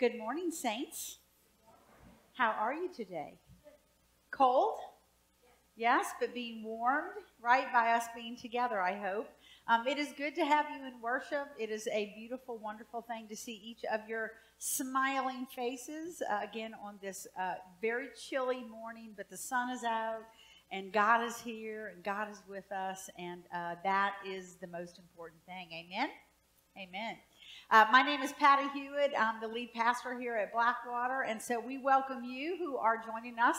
Good morning, saints. How are you today? Cold? Yes, but being warmed, right, by us being together, I hope. Um, it is good to have you in worship. It is a beautiful, wonderful thing to see each of your smiling faces uh, again on this uh, very chilly morning, but the sun is out and God is here and God is with us, and uh, that is the most important thing. Amen? Amen. Uh, my name is Patty Hewitt. I'm the lead pastor here at Blackwater, and so we welcome you who are joining us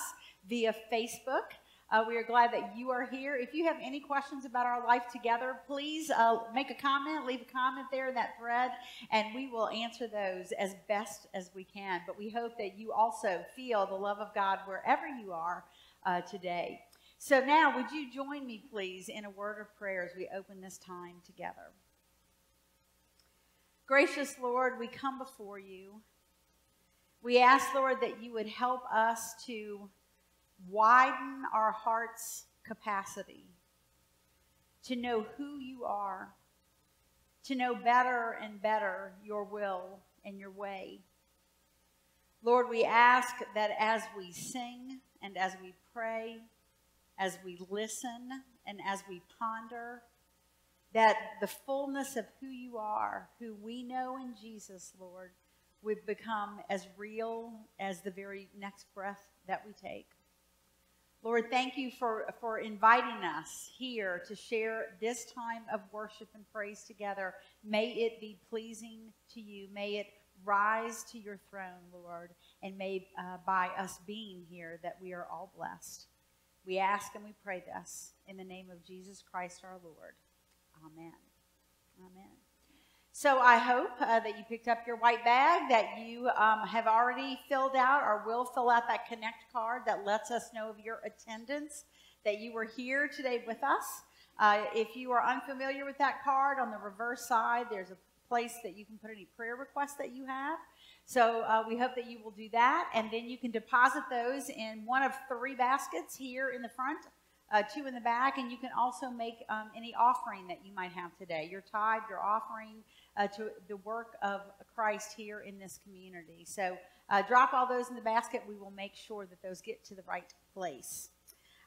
via Facebook. Uh, we are glad that you are here. If you have any questions about our life together, please uh, make a comment, leave a comment there in that thread, and we will answer those as best as we can. But we hope that you also feel the love of God wherever you are uh, today. So now, would you join me, please, in a word of prayer as we open this time together? Gracious Lord, we come before you. We ask, Lord, that you would help us to widen our heart's capacity to know who you are, to know better and better your will and your way. Lord, we ask that as we sing and as we pray, as we listen and as we ponder, that the fullness of who you are, who we know in Jesus, Lord, would become as real as the very next breath that we take. Lord, thank you for, for inviting us here to share this time of worship and praise together. May it be pleasing to you. May it rise to your throne, Lord. And may uh, by us being here that we are all blessed. We ask and we pray this in the name of Jesus Christ our Lord. Amen. Amen. So I hope uh, that you picked up your white bag, that you um, have already filled out or will fill out that Connect card that lets us know of your attendance, that you were here today with us. Uh, if you are unfamiliar with that card, on the reverse side, there's a place that you can put any prayer requests that you have. So uh, we hope that you will do that, and then you can deposit those in one of three baskets here in the front uh, two in the back, and you can also make um, any offering that you might have today. Your tithe, your offering uh, to the work of Christ here in this community. So uh, drop all those in the basket. We will make sure that those get to the right place.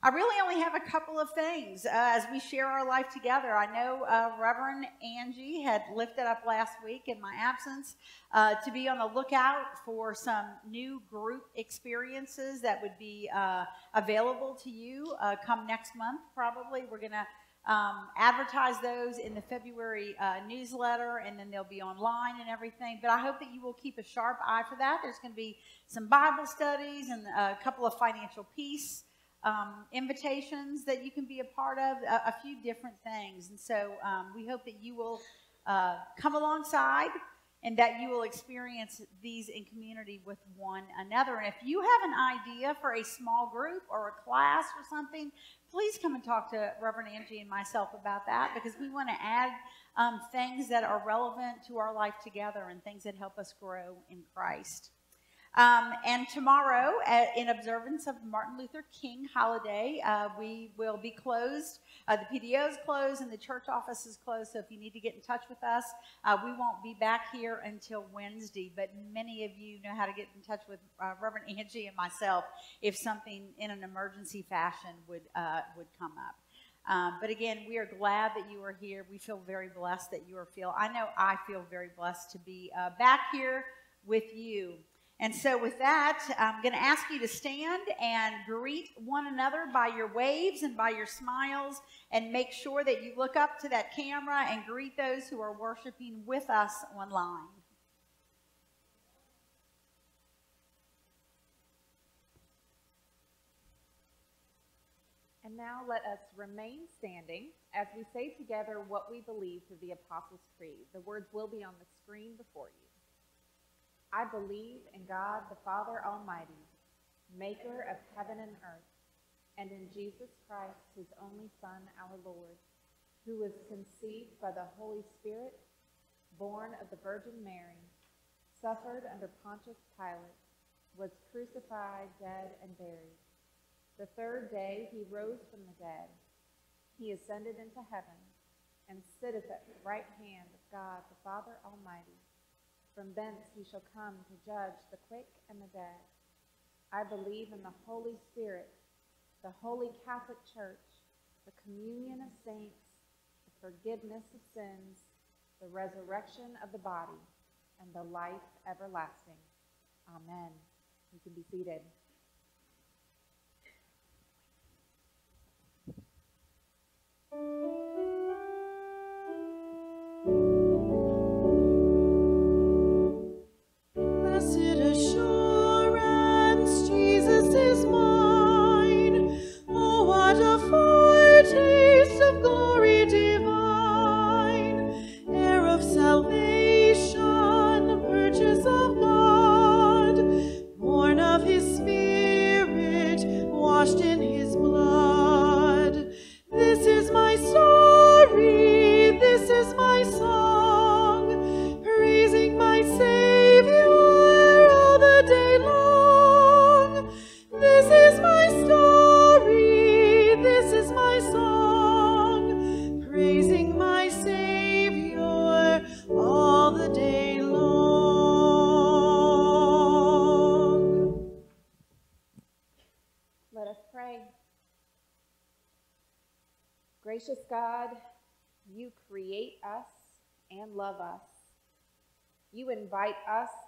I really only have a couple of things uh, as we share our life together. I know uh, Reverend Angie had lifted up last week in my absence uh, to be on the lookout for some new group experiences that would be uh, available to you uh, come next month, probably. We're going to um, advertise those in the February uh, newsletter, and then they'll be online and everything. But I hope that you will keep a sharp eye for that. There's going to be some Bible studies and a couple of financial peace um, invitations that you can be a part of, a, a few different things. And so um, we hope that you will uh, come alongside and that you will experience these in community with one another. And if you have an idea for a small group or a class or something, please come and talk to Reverend Angie and myself about that because we want to add um, things that are relevant to our life together and things that help us grow in Christ. Um, and tomorrow, uh, in observance of Martin Luther King holiday, uh, we will be closed. Uh, the PDO is closed and the church office is closed. So if you need to get in touch with us, uh, we won't be back here until Wednesday. But many of you know how to get in touch with uh, Reverend Angie and myself if something in an emergency fashion would uh, would come up. Um, but again, we are glad that you are here. We feel very blessed that you are feel. I know I feel very blessed to be back here with you. And so, with that, I'm going to ask you to stand and greet one another by your waves and by your smiles, and make sure that you look up to that camera and greet those who are worshiping with us online. And now let us remain standing as we say together what we believe through the Apostles' Creed. The words will be on the screen before you. I believe in God the Father Almighty, maker of heaven and earth, and in Jesus Christ, his only Son, our Lord, who was conceived by the Holy Spirit, born of the Virgin Mary, suffered under Pontius Pilate, was crucified, dead, and buried. The third day he rose from the dead. He ascended into heaven and sitteth at the right hand of God the Father Almighty. From thence he shall come to judge the quick and the dead. I believe in the Holy Spirit, the holy Catholic Church, the communion of saints, the forgiveness of sins, the resurrection of the body, and the life everlasting. Amen. You can be seated.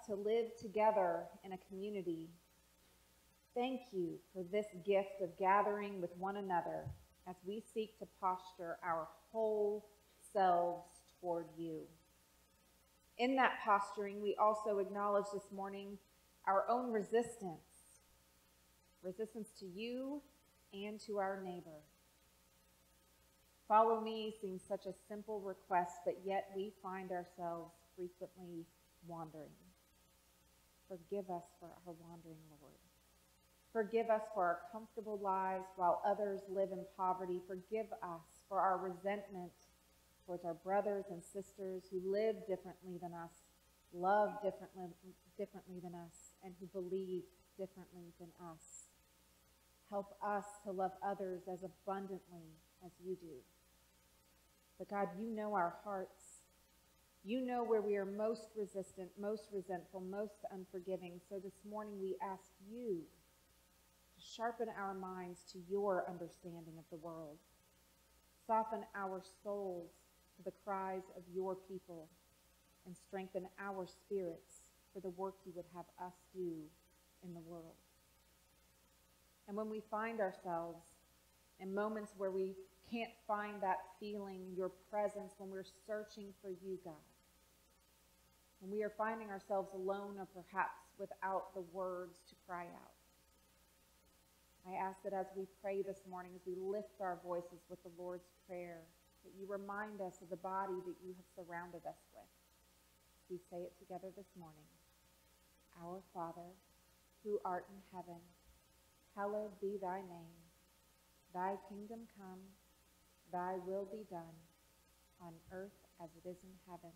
To live together in a community. Thank you for this gift of gathering with one another as we seek to posture our whole selves toward you. In that posturing, we also acknowledge this morning our own resistance resistance to you and to our neighbor. Follow me seems such a simple request, but yet we find ourselves frequently wandering. Forgive us for our wandering, Lord. Forgive us for our comfortable lives while others live in poverty. Forgive us for our resentment towards our brothers and sisters who live differently than us, love differently, differently than us, and who believe differently than us. Help us to love others as abundantly as you do. But God, you know our hearts. You know where we are most resistant, most resentful, most unforgiving. So this morning we ask you to sharpen our minds to your understanding of the world. Soften our souls to the cries of your people and strengthen our spirits for the work you would have us do in the world. And when we find ourselves in moments where we can't find that feeling, your presence, when we're searching for you, God. When we are finding ourselves alone or perhaps without the words to cry out. I ask that as we pray this morning, as we lift our voices with the Lord's Prayer, that you remind us of the body that you have surrounded us with. We say it together this morning. Our Father, who art in heaven, hallowed be thy name. Thy kingdom come Thy will be done on earth as it is in heaven.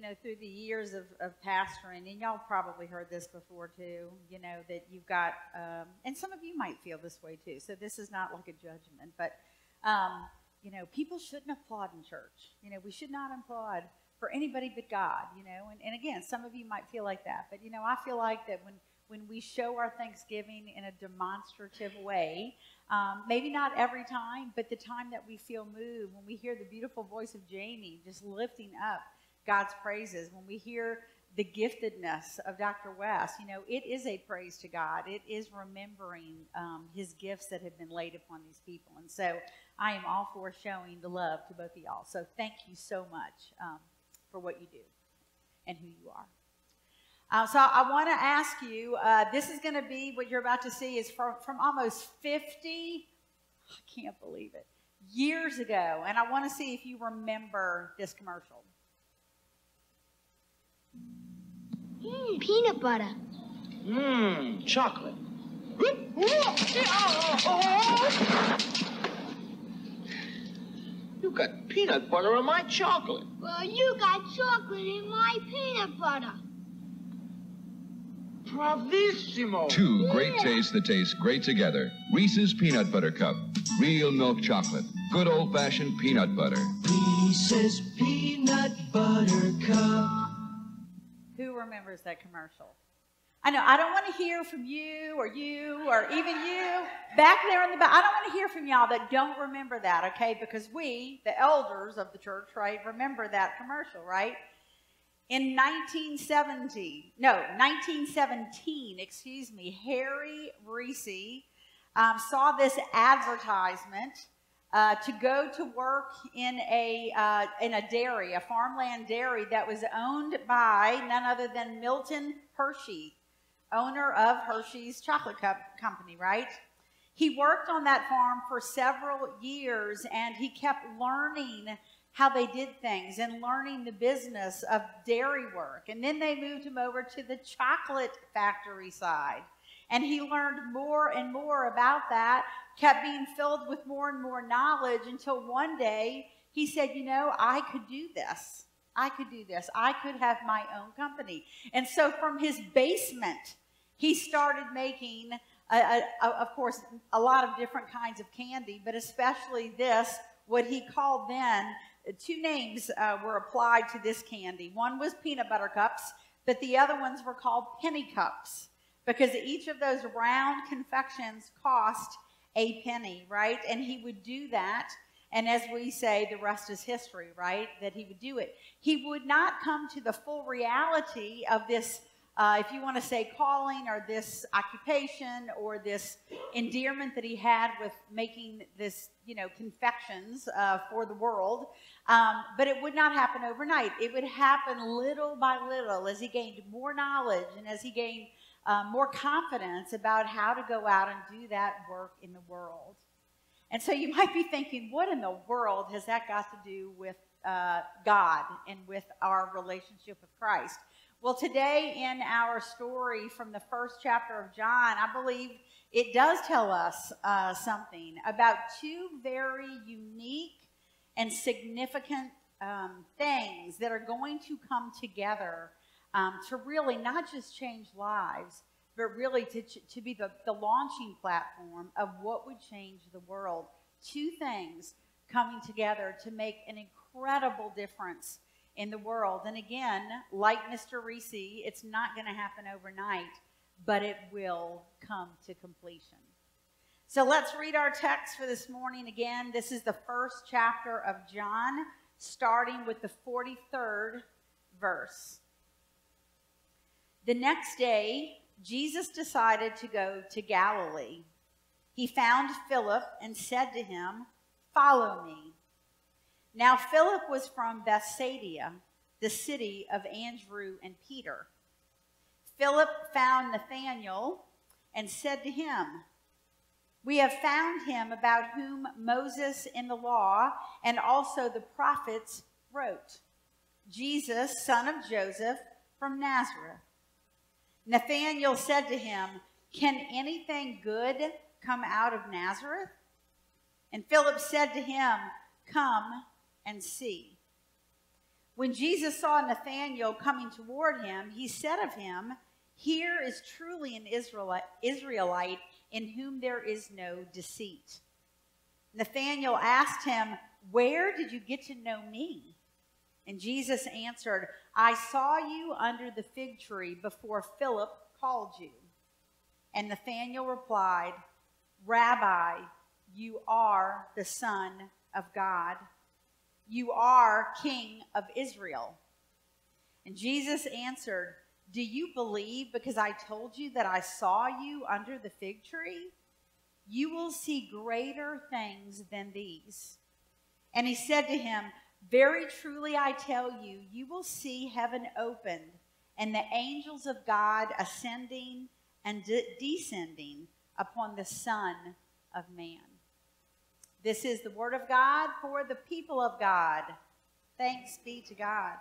Know, through the years of, of pastoring, and y'all probably heard this before too, you know, that you've got, um, and some of you might feel this way too, so this is not like a judgment, but, um, you know, people shouldn't applaud in church. You know, we should not applaud for anybody but God, you know, and, and again, some of you might feel like that, but, you know, I feel like that when, when we show our thanksgiving in a demonstrative way, um, maybe not every time, but the time that we feel moved, when we hear the beautiful voice of Jamie just lifting up God's praises, when we hear the giftedness of Dr. West, you know, it is a praise to God. It is remembering um, his gifts that have been laid upon these people. And so I am all for showing the love to both of y'all. So thank you so much um, for what you do and who you are. Uh, so I want to ask you, uh, this is going to be what you're about to see is from, from almost 50, I can't believe it, years ago. And I want to see if you remember this commercial. Mmm, peanut butter. Mmm, chocolate. You got peanut butter in my chocolate. Well, you got chocolate in my peanut butter. Bravissimo. Two great tastes that taste great together. Reese's Peanut Butter Cup. Real milk chocolate. Good old fashioned peanut butter. Reese's Peanut Butter Cup. Remembers that commercial? I know I don't want to hear from you or you or even you back there in the back. I don't want to hear from y'all that don't remember that, okay? Because we, the elders of the church, right, remember that commercial, right? In 1970, no, 1917, excuse me, Harry Reese um, saw this advertisement uh, to go to work in a uh, in a dairy, a farmland dairy that was owned by none other than Milton Hershey, owner of Hershey's Chocolate Company, right? He worked on that farm for several years and he kept learning how they did things and learning the business of dairy work. And then they moved him over to the chocolate factory side. And he learned more and more about that, kept being filled with more and more knowledge until one day he said, You know, I could do this. I could do this. I could have my own company. And so from his basement, he started making, a, a, of course, a lot of different kinds of candy, but especially this, what he called then two names uh, were applied to this candy. One was peanut butter cups, but the other ones were called penny cups because each of those round confections cost a penny, right? And he would do that. And as we say, the rest is history, right? That he would do it. He would not come to the full reality of this uh, if you want to say calling or this occupation or this endearment that he had with making this, you know, confections uh, for the world. Um, but it would not happen overnight. It would happen little by little as he gained more knowledge and as he gained uh, more confidence about how to go out and do that work in the world. And so you might be thinking, what in the world has that got to do with uh, God and with our relationship with Christ? Well, today in our story from the first chapter of John, I believe it does tell us uh, something about two very unique and significant um, things that are going to come together um, to really not just change lives, but really to, to be the, the launching platform of what would change the world. Two things coming together to make an incredible difference in the world. And again, like Mr. Reese, it's not going to happen overnight, but it will come to completion. So let's read our text for this morning again. This is the first chapter of John, starting with the 43rd verse. The next day, Jesus decided to go to Galilee. He found Philip and said to him, Follow me. Now, Philip was from Bethsaida, the city of Andrew and Peter. Philip found Nathanael and said to him, we have found him about whom Moses in the law and also the prophets wrote Jesus, son of Joseph from Nazareth. Nathanael said to him, Can anything good come out of Nazareth? And Philip said to him, Come and see. When Jesus saw Nathanael coming toward him, he said of him, Here is truly an Israelite in whom there is no deceit. Nathanael asked him, Where did you get to know me? And Jesus answered, I saw you under the fig tree before Philip called you. And Nathanael replied, Rabbi, you are the Son of God. You are King of Israel. And Jesus answered, Do you believe because I told you that I saw you under the fig tree? You will see greater things than these. And he said to him, Very truly I tell you, you will see heaven opened and the angels of God ascending and de- descending upon the Son of Man. This is the word of God for the people of God. Thanks be to God.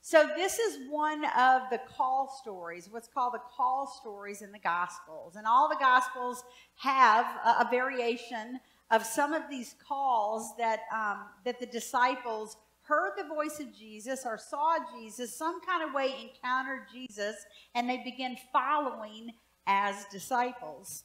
So, this is one of the call stories, what's called the call stories in the Gospels. And all the Gospels have a, a variation of some of these calls that, um, that the disciples heard the voice of Jesus or saw Jesus, some kind of way encountered Jesus, and they began following as disciples.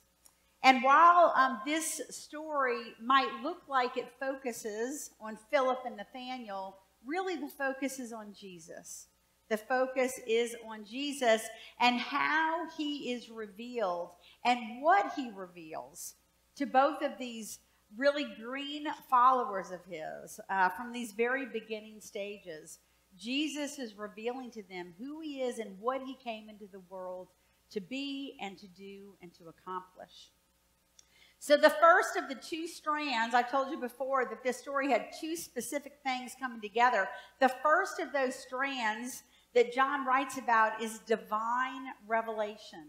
And while um, this story might look like it focuses on Philip and Nathanael, really the focus is on Jesus. The focus is on Jesus and how he is revealed and what he reveals to both of these really green followers of his uh, from these very beginning stages. Jesus is revealing to them who he is and what he came into the world to be and to do and to accomplish. So, the first of the two strands, I told you before that this story had two specific things coming together. The first of those strands that John writes about is divine revelation.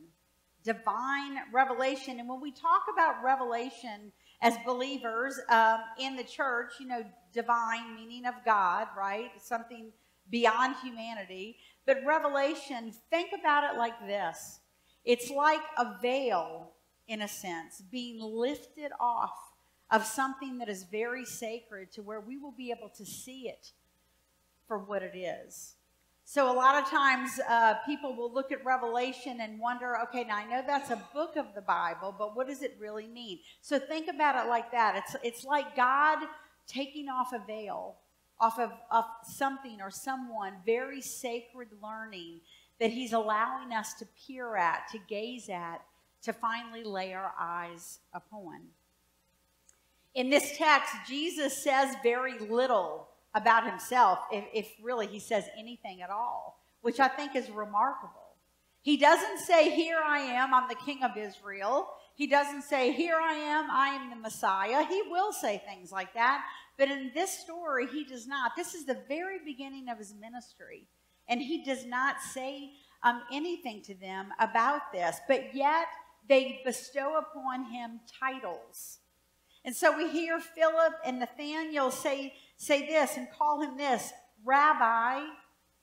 Divine revelation. And when we talk about revelation as believers um, in the church, you know, divine meaning of God, right? Something beyond humanity. But revelation, think about it like this it's like a veil in a sense, being lifted off of something that is very sacred to where we will be able to see it for what it is. So, a lot of times uh, people will look at Revelation and wonder, okay, now I know that's a book of the Bible, but what does it really mean? So, think about it like that. It's, it's like God taking off a veil off of, of something or someone, very sacred learning that He's allowing us to peer at, to gaze at, to finally lay our eyes upon. In this text, Jesus says very little about himself, if, if, really he says anything at all, which I think is remarkable. He doesn't say, Here I am, I'm the king of Israel. He doesn't say, Here I am, I am the Messiah. He will say things like that, but in this story, he does not. This is the very beginning of his ministry, and he does not say um, anything to them about this, but yet they bestow upon him titles. And so we hear Philip and Nathanael say, say this and call him this Rabbi,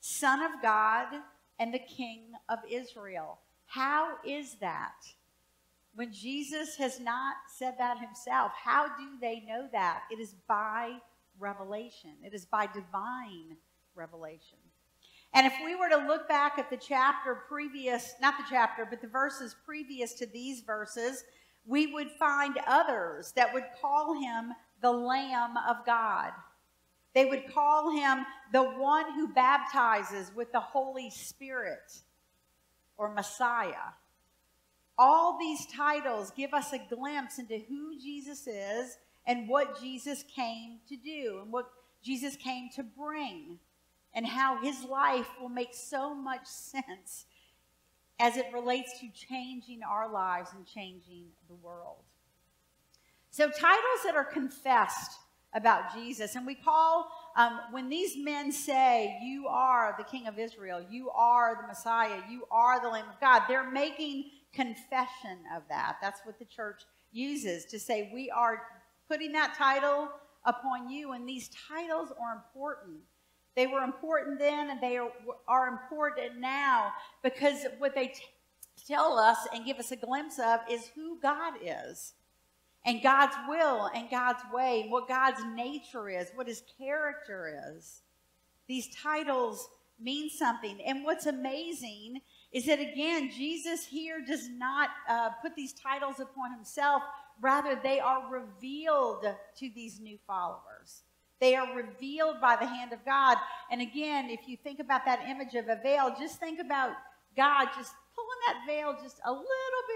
Son of God, and the King of Israel. How is that? When Jesus has not said that himself, how do they know that? It is by revelation, it is by divine revelation. And if we were to look back at the chapter previous, not the chapter, but the verses previous to these verses, we would find others that would call him the Lamb of God. They would call him the one who baptizes with the Holy Spirit or Messiah. All these titles give us a glimpse into who Jesus is and what Jesus came to do and what Jesus came to bring and how his life will make so much sense as it relates to changing our lives and changing the world. So, titles that are confessed about Jesus, and we call, um, when these men say, You are the King of Israel, you are the Messiah, you are the Lamb of God, they're making confession of that. That's what the church uses to say, We are putting that title upon you, and these titles are important. They were important then and they are, are important now because what they tell us and give us a glimpse of is who God is and God's will and God's way, what God's nature is, what his character is. These titles mean something. And what's amazing is that, again, Jesus here does not uh, put these titles upon himself. Rather, they are revealed to these new followers. They are revealed by the hand of God. And again, if you think about that image of a veil, just think about God just pulling that veil just a little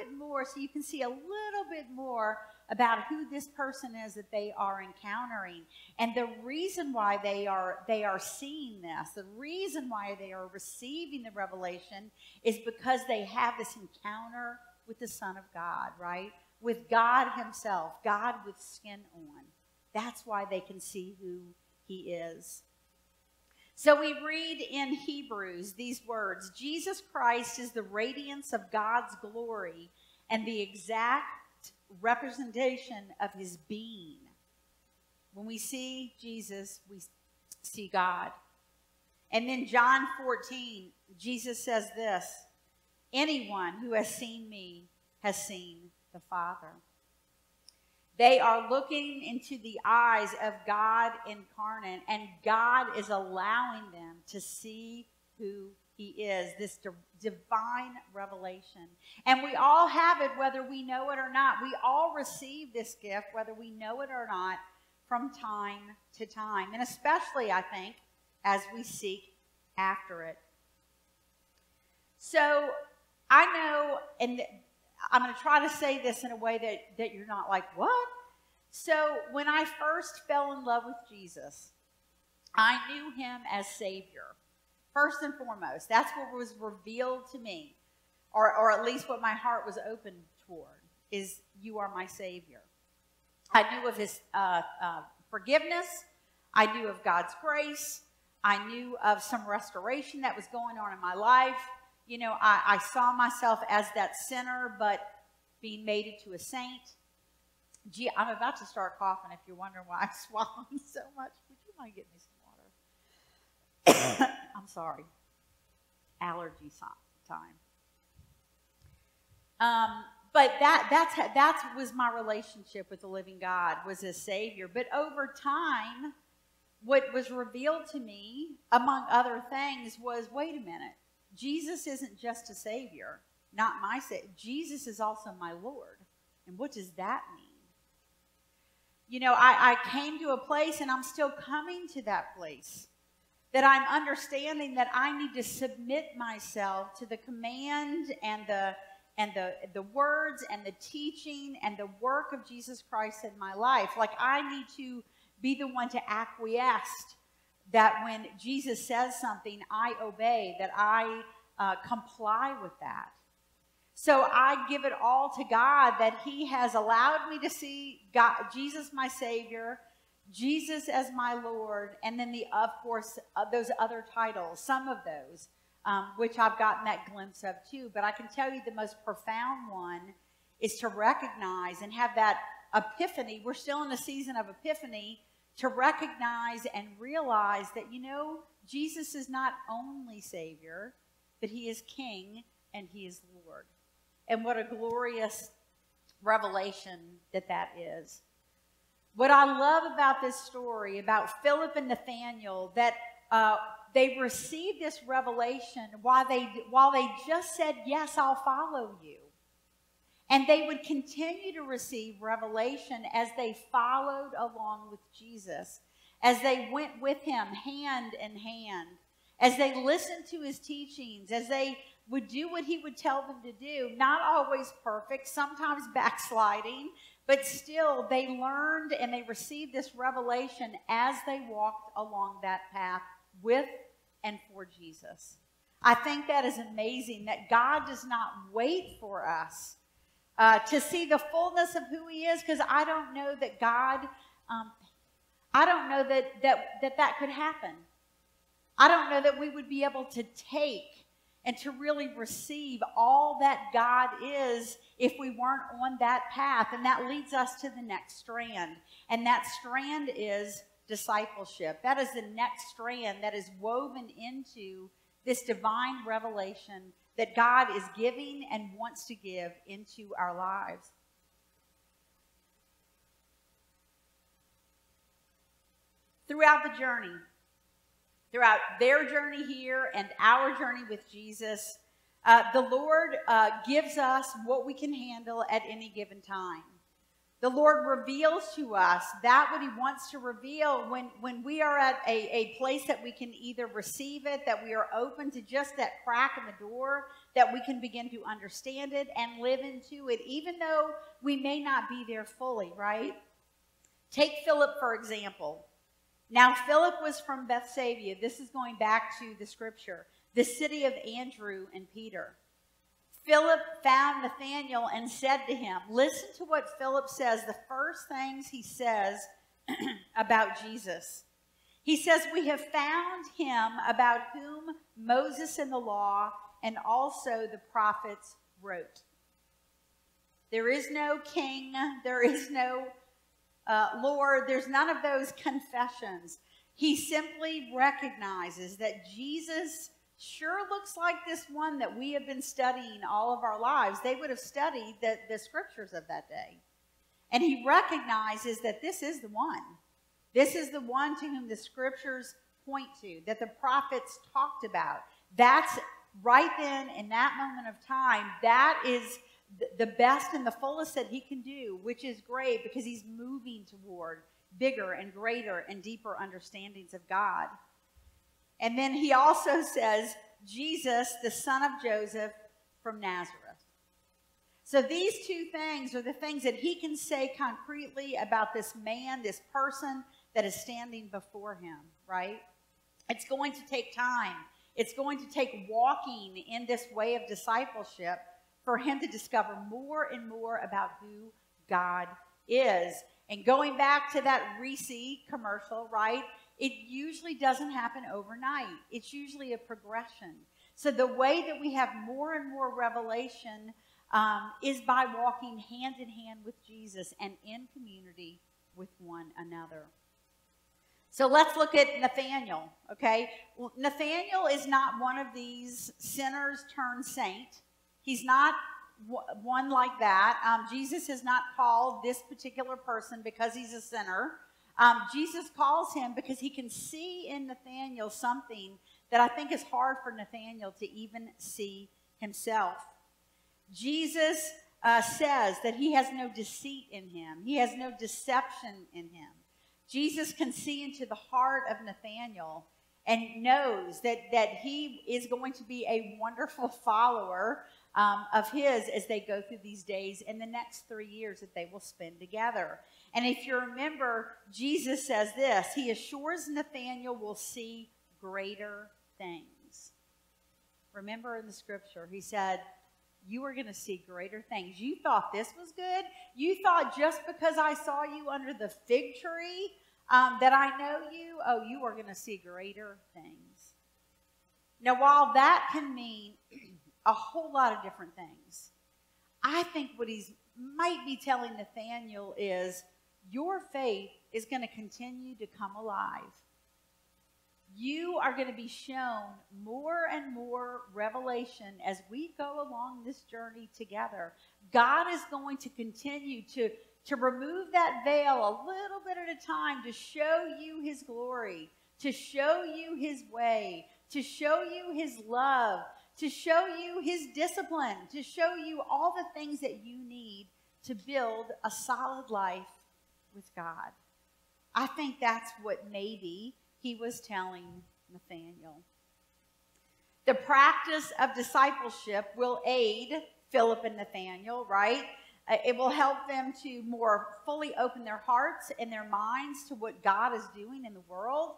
bit more so you can see a little bit more about who this person is that they are encountering and the reason why they are they are seeing this. The reason why they are receiving the revelation is because they have this encounter with the son of god right? With god himself god with skin on. That's why they can see who he is. So we read in Hebrews these words Jesus Christ is the radiance of God's glory and the exact representation of his being. When we see Jesus, we see God. And then John 14, Jesus says this Anyone who has seen me has seen the Father. They are looking into the eyes of God incarnate, and God is allowing them to see who He is, this divine revelation. And we all have it, whether we know it or not. We all receive this gift, whether we know it or not, from time to time. And especially, I think, as we seek after it. So I know, and I'm going to try to say this in a way that, that you're not like, what? So, when I first fell in love with Jesus, I knew him as Savior. First and foremost, that's what was revealed to me, or, or at least what my heart was open toward, is you are my Savior. I knew of his uh, uh, forgiveness. I knew of God's grace. I knew of some restoration that was going on in my life you know, I, I saw myself as that sinner, but being made into a saint. Gee, I'm about to start coughing if you're wondering why I'm swallowing so much. Would you mind getting me? I'm sorry. Allergy time. Um, but that that's that was my relationship with the living God was a savior. But over time, what was revealed to me, among other things, was wait a minute. Jesus isn't just a Savior, not my Savior. Jesus is also my Lord. And what does that mean? You know, I, I came to a place and I'm still coming to that place that I'm understanding that I need to submit myself to the command and the and the the words and the teaching and the work of Jesus Christ in my life. Like I need to be the one to acquiesce that when Jesus says something, I obey, that I uh, comply with that. So I give it all to God that He has allowed me to see God, Jesus, my Savior, Jesus as my Lord, and then the of course uh, those other titles, some of those, um, which I've gotten that glimpse of too. But I can tell you the most profound one is to recognize and have that epiphany. We're still in a season of epiphany to recognize and realize that, you know, Jesus is not only Savior, but He is King and He is Lord. And what a glorious revelation that that is. What I love about this story, about Philip and Nathanael, that uh, they received this revelation while they, while they just said, Yes, I'll follow you. And they would continue to receive revelation as they followed along with Jesus, as they went with him hand in hand, as they listened to his teachings, as they would do what he would tell them to do. Not always perfect, sometimes backsliding, but still they learned and they received this revelation as they walked along that path with and for Jesus. I think that is amazing that God does not wait for us uh, to see the fullness of who He is, because I don't know that God, um, I don't know that, that, that that could happen. I don't know that we would be able to take and to really receive all that God is if we weren't on that path. And that leads us to the next strand. And that strand is discipleship. That is the next strand that is woven into this divine revelation that God is giving and wants to give into our lives. Throughout the journey, throughout their journey here and our journey with Jesus, uh, the Lord uh, gives us what we can handle at any given time. The Lord reveals to us that what He wants to reveal when, when we are at a, a place that we can either receive it, that we are open to just that crack in the door, that we can begin to understand it and live into it, even though we may not be there fully, right? Take Philip, for example. Now, Philip was from Bethsaida. This is going back to the scripture, the city of Andrew and Peter. Philip found Nathanael and said to him, Listen to what Philip says, the first things he says about Jesus. He says, We have found him about whom Moses in the law and also the prophets wrote. There is no king, there is no uh, Lord, there's none of those confessions. He simply recognizes that Jesus sure looks like this one that we have been studying all of our lives. They would have studied the, the scriptures of that day. And he recognizes that this is the one. This is the one to whom the scriptures point to, that the prophets talked about. That's right then, in that moment of time, that is the best and the fullest that he can do, which is great because he's moving toward bigger and greater and deeper understandings of God. And then he also says, Jesus, the son of Joseph from Nazareth. So these two things are the things that he can say concretely about this man, this person that is standing before him, right? It's going to take time. It's going to take walking in this way of discipleship for him to discover more and more about who God is. And going back to that Reese commercial, right? It usually doesn't happen overnight. It's usually a progression. So the way that we have more and more revelation um, is by walking hand in hand with Jesus and in community with one another. So let's look at Nathanael, okay? Well, Nathanael is not one of these sinners turned saint. He's not one like that. Um, Jesus has not called this particular person because he's a sinner. Um, Jesus calls him because he can see in Nathanael something that I think is hard for Nathanael to even see himself. Jesus uh, says that he has no deceit in him, he has no deception in him. Jesus can see into the heart of Nathanael and knows that, that he is going to be a wonderful follower um, of his as they go through these days and the next three years that they will spend together. And if you remember, Jesus says this He assures Nathanael will see greater things. Remember in the scripture, he said, You are going to see greater things. You thought this was good. You thought just because I saw you under the fig tree um, that I know you, oh, you are going to see greater things. Now, while that can mean a whole lot of different things, I think what he's might be telling Nathanael is your faith is going to continue to come alive. You are going to be shown more and more revelation as we go along this journey together. God is going to continue to, to remove that veil a little bit at a time to show you his glory, to show you his way, to show you his love, to show you his discipline, to show you all the things that you need to build a solid life with God. I think that's what maybe he was telling Nathanael. The practice of discipleship will aid Philip and Nathanael, right? Uh, it will help them to more fully open their hearts and their minds to what God is doing in the world,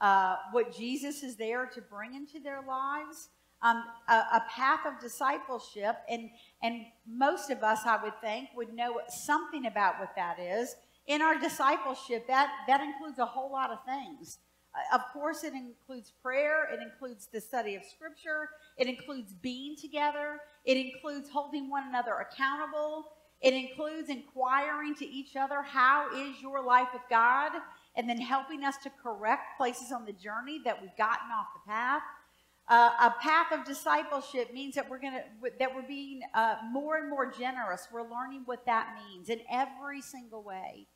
uh, what Jesus is there to bring into their lives. Um, a, a, path of discipleship, and and most of us, I would think, would know something about what that is in our discipleship, that, that includes a whole lot of things. Uh, of course, it includes prayer, it includes the study of Scripture, it includes being together, it includes holding one another accountable, it includes inquiring to each other, How is your life with God? and then helping us to correct places on the journey that we've gotten off the path. Uh, a path of discipleship means that we're going to that we're being uh, more and more generous. We're learning what that means in every single way.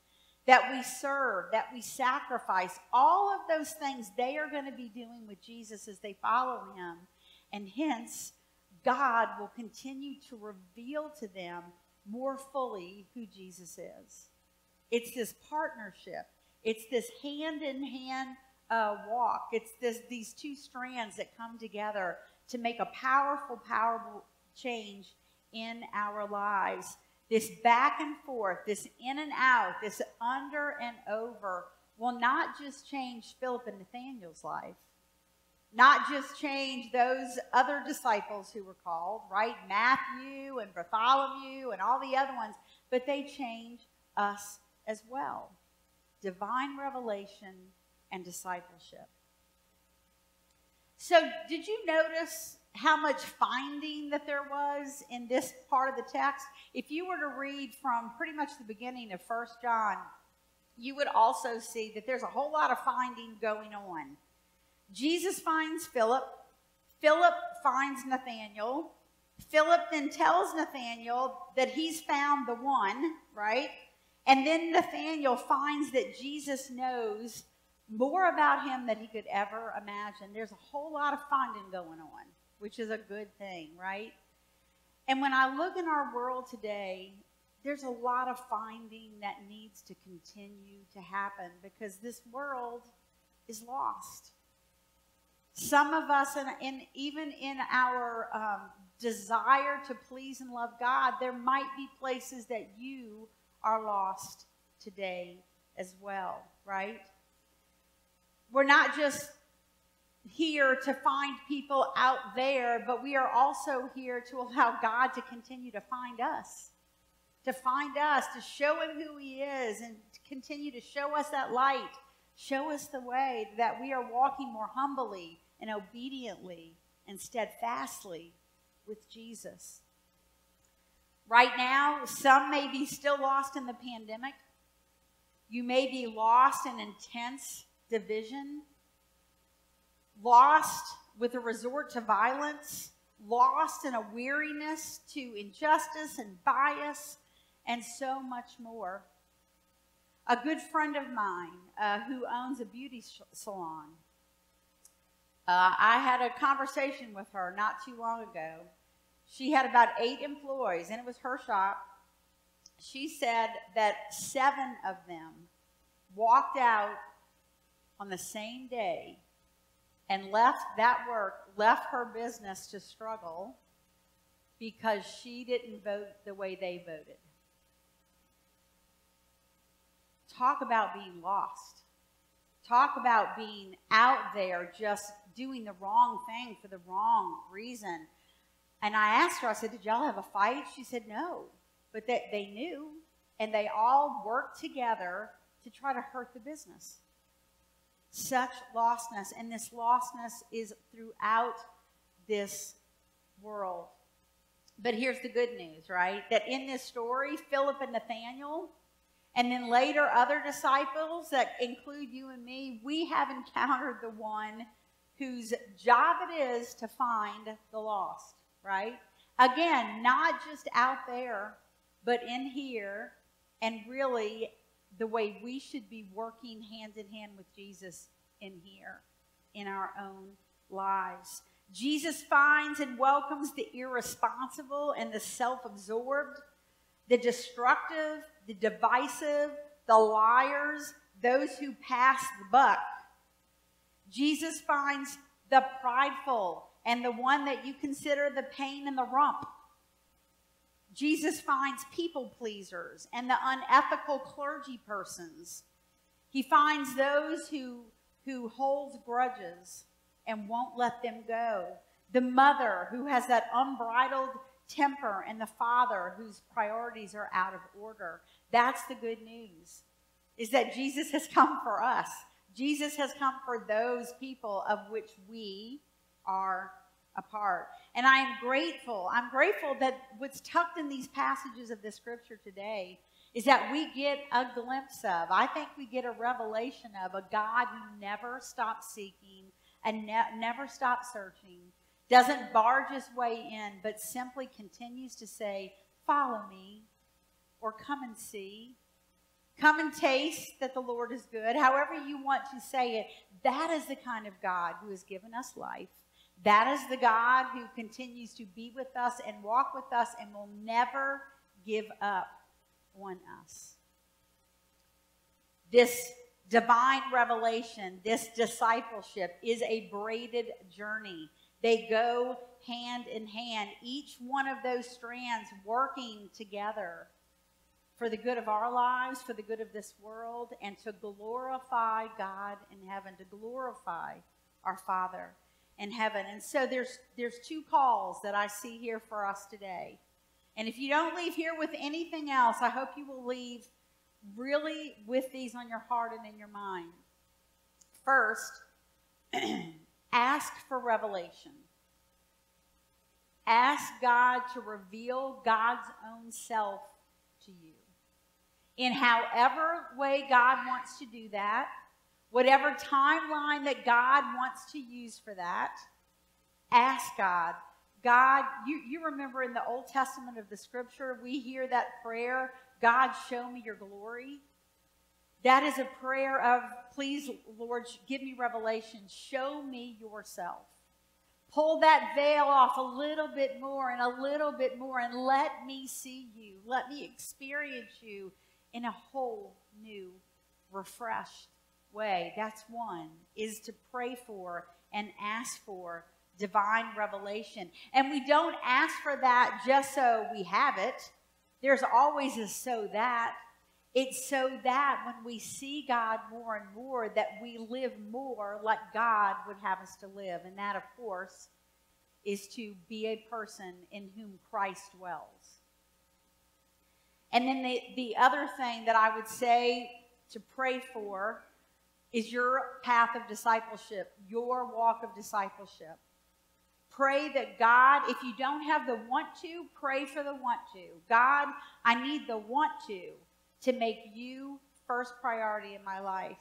that we serve, that we sacrifice, all of those things they are going to be doing with Jesus as they follow him. And hence, God will continue to reveal to them more fully who Jesus is. It's this partnership. It's this hand in hand walk. It's this, these two strands that come together to make a powerful, powerful change in our lives. This back and forth, this in and out, this under and over will not just change Philip and Nathanael's life, not just change those other disciples who were called, right? Matthew and Bartholomew and all the other ones, but they change us as well. Divine revelation and discipleship. So, did you notice how much finding that there was in this part of the text? If you were to read from pretty much the beginning of First John, you would also see that there's a whole lot of finding going on. Jesus finds Philip, Philip finds Nathanael. Philip then tells Nathanael that he's found the one, right? And then Nathanael finds that Jesus knows more about him than he could ever imagine. There's a whole lot of finding going on, which is a good thing, right? And when I look in our world today, there's a lot of finding that needs to continue to happen because this world is lost. Some of us, and in, even in our um, desire to please and love God, there might be places that you are lost today as well, right? We're not just here to find people out there, but we are also here to allow God to continue to find us, to find us, to show Him who He is, and continue to show us that light, show us the way that we are walking more humbly and obediently and steadfastly with Jesus. Right now, some may be still lost in the pandemic. You may be lost in intense division, lost with a resort to violence, lost in a weariness to injustice and bias, and so much more. A good friend of mine uh, who owns a beauty salon, uh, I had a conversation with her not too long ago. She had about eight employees, and it was her shop. She said that seven of them walked out on the same day and left that work, left her business to struggle because she didn't vote the way they voted. Talk about being lost. Talk about being out there just doing the wrong thing for the wrong reason. And I asked her, I said, Did y'all have a fight? She said, No. But they, they knew, and they all worked together to try to hurt the business such lostness, and this lostness is throughout this world. But here's the good news, right? That in this story, Philip and Nathanael, and then later other disciples that include you and me, we have encountered the one whose job it is to find the lost, right? Again, not just out there, but in here, and really the way we should be working hand in hand with Jesus in here in our own lives. Jesus finds and welcomes the irresponsible and the self absorbed, the destructive, the divisive, the liars, those who pass the buck. Jesus finds the prideful and the one that you consider the pain in the rump. Jesus finds people pleasers and the unethical clergy persons. He finds those who, who hold grudges and won't let them go. The mother who has that unbridled temper, and the father whose priorities are out of order. That's the good news, is that Jesus has come for us. Jesus has come for those people of which we are apart. And I am grateful. I'm grateful that what's tucked in these passages of the scripture today is that we get a glimpse of, I think we get a revelation of a God who never stops seeking and ne- never stops searching, doesn't barge his way in, but simply continues to say, Follow me, or come and see, Come and taste that the Lord is good. However, you want to say it, that is the kind of God who has given us life. That is the God who continues to be with us and walk with us and will never give up on us. This divine revelation, this discipleship is a braided journey. They go hand in hand, each one of those strands working together for the good of our lives, for the good of this world, and to glorify God in heaven, to glorify our Father in heaven. And so there's there's two calls that I see here for us today. And if you don't leave here with anything else, I hope you will leave really with these on your heart and in your mind. First, ask for revelation. Ask God to reveal God's own self to you. In however way God wants to do that, whatever timeline that God wants to use for that, ask God. God, you, you remember in the Old Testament of the scripture, we hear that prayer, God, show me your glory. That is a prayer of, please, Lord, give me revelation. Show me yourself. Pull that veil off a little bit more and a little bit more and let me see you. Let me experience you in a whole new, refreshed way. That's one, is to pray for and ask for divine revelation. And we don't ask for that just so we have it. There's always a so that. It's so that when we see God more and more, that we live more like God would have us to live. And that, of course, is to be a person in whom Christ dwells. And then the, the other thing that I would say to pray for is your path of discipleship, your walk of discipleship. Pray that God, if you don't have the want to, pray for the want to. God, I need the want to to make you first priority in my life.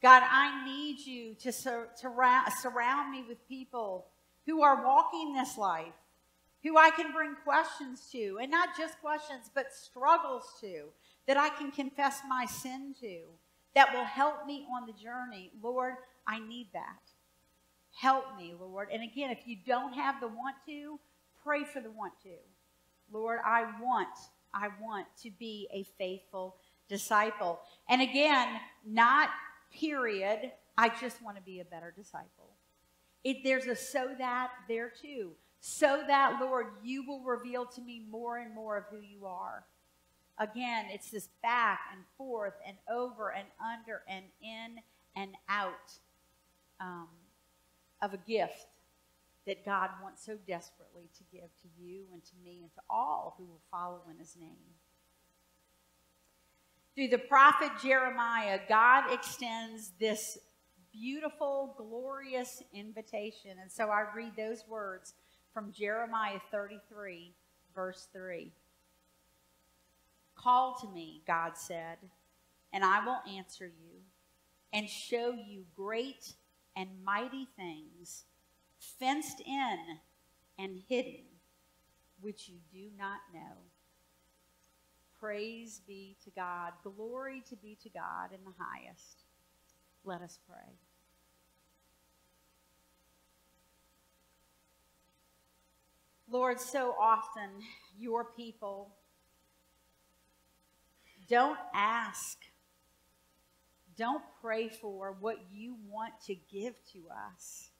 God, I need you to sur- to surround me with people who are walking this life, who I can bring questions to, and not just questions, but struggles to, that I can confess my sin to, that will help me on the journey. Lord, I need that. Help me, Lord. And again, if you don't have the want to, pray for the want to. Lord, I want I want to be a faithful disciple. And again, not period, I just want to be a better disciple. It, there's a so that there too. So that, Lord, you will reveal to me more and more of who you are. Again, it's this back and forth and over and under and in and out um, of a gift that God wants so desperately to give to you and to me and to all who will follow in his name. Through the prophet Jeremiah, God extends this beautiful, glorious invitation. And so I read those words from Jeremiah 33, verse 3. Call to me, God said, and I will answer you and show you great and mighty things fenced in and hidden, which you do not know. Praise be to God. Glory to be to God in the highest. Let us pray. Lord, so often your people don't ask, don't pray for what you want to give to us.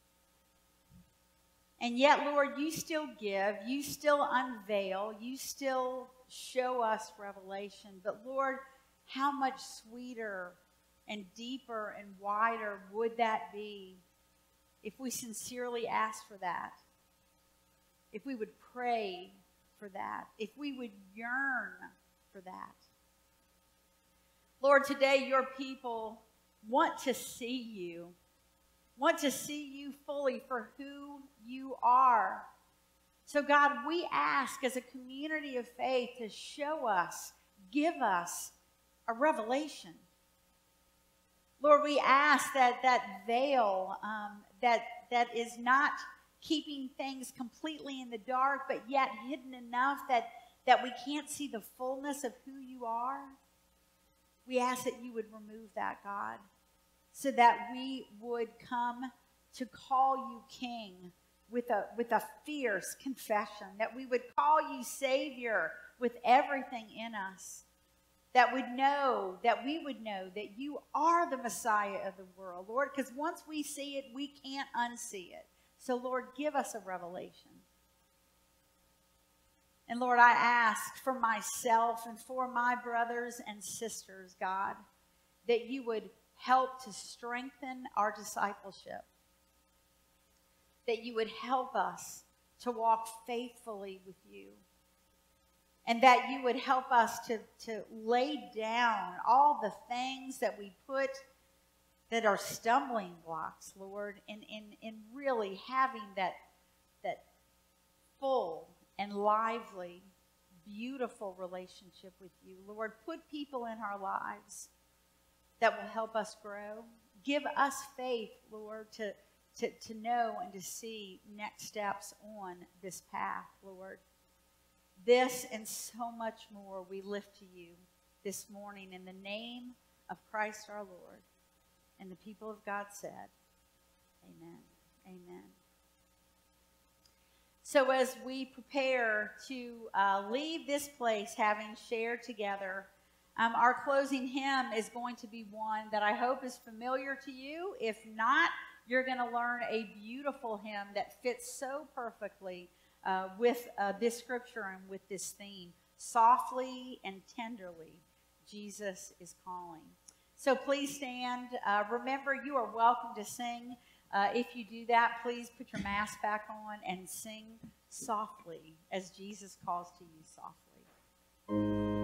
And yet, Lord, you still give, you still unveil, you still show us revelation. But Lord, how much sweeter and deeper and wider would that be if we sincerely ask for that? If we would pray for that? If we would yearn for that? Lord, today your people want to see you want to see you fully for who you are. So, God, we ask as a community of faith to show us, give us a revelation. Lord, we ask that that veil um, that, that is not keeping things completely in the dark, but yet hidden enough that, that we can't see the fullness of who you are. We ask that you would remove that, God, so that we would come to call you King with a, with a fierce confession, that we would call you Savior with everything in us, that would know, that we would know that you are the Messiah of the world, Lord, because once we see it, we can't unsee it. So, Lord, give us a revelation. And Lord, I ask for myself and for my brothers and sisters, God, that you would help to strengthen our discipleship, that you would help us to walk faithfully with you, and that you would help us to, to lay down all the things that we put that are stumbling blocks, Lord, in, in, in really having that, that full and lively, beautiful relationship with you. Lord, put people in our lives that will help us grow. Give us faith, Lord, to, to, to know and to see next steps on this path, Lord. This and so much more we lift to you this morning in the name of Christ our Lord. And the people of God said, Amen. Amen. So, as we prepare to uh, leave this place having shared together, um, our closing hymn is going to be one that I hope is familiar to you. If not, you're going to learn a beautiful hymn that fits so perfectly uh, with uh, this scripture and with this theme. Softly and tenderly, Jesus is calling. So please stand. Uh, remember, you are welcome to sing. Uh, if you do that, please put your mask back on and sing softly as Jesus calls to you softly.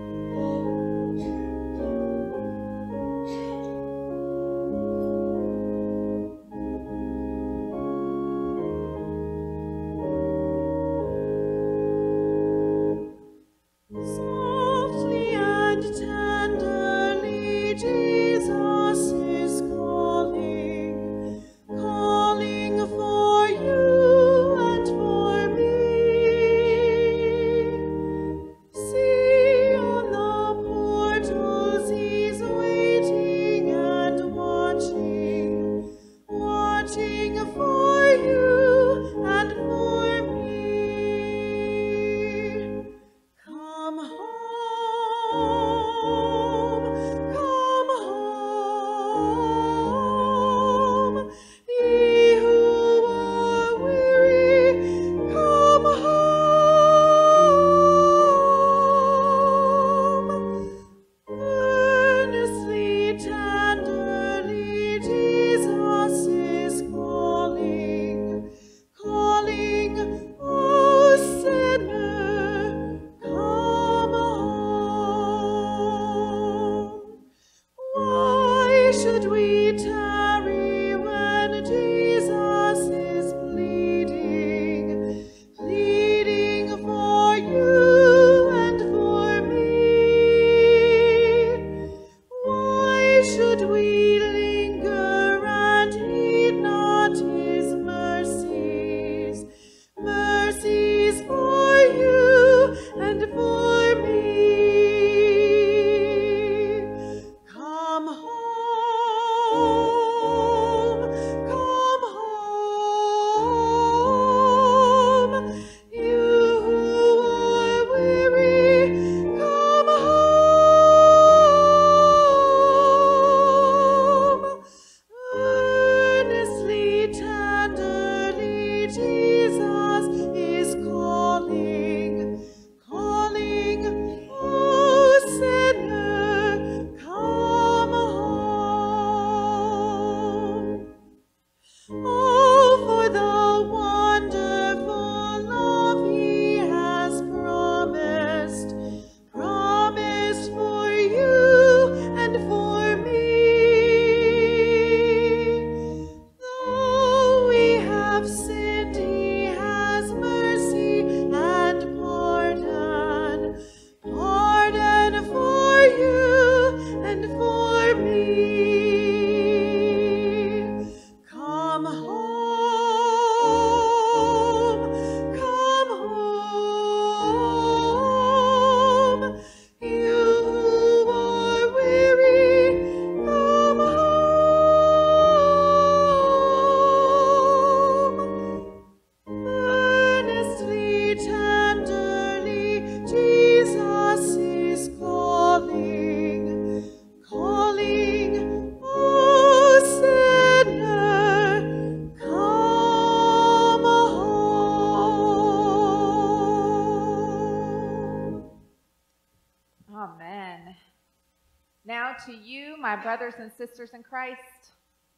Brothers and sisters in Christ.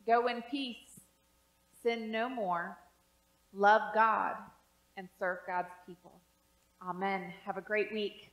Go in peace, sin no more, love God, and serve God's people. Amen. Have a great week.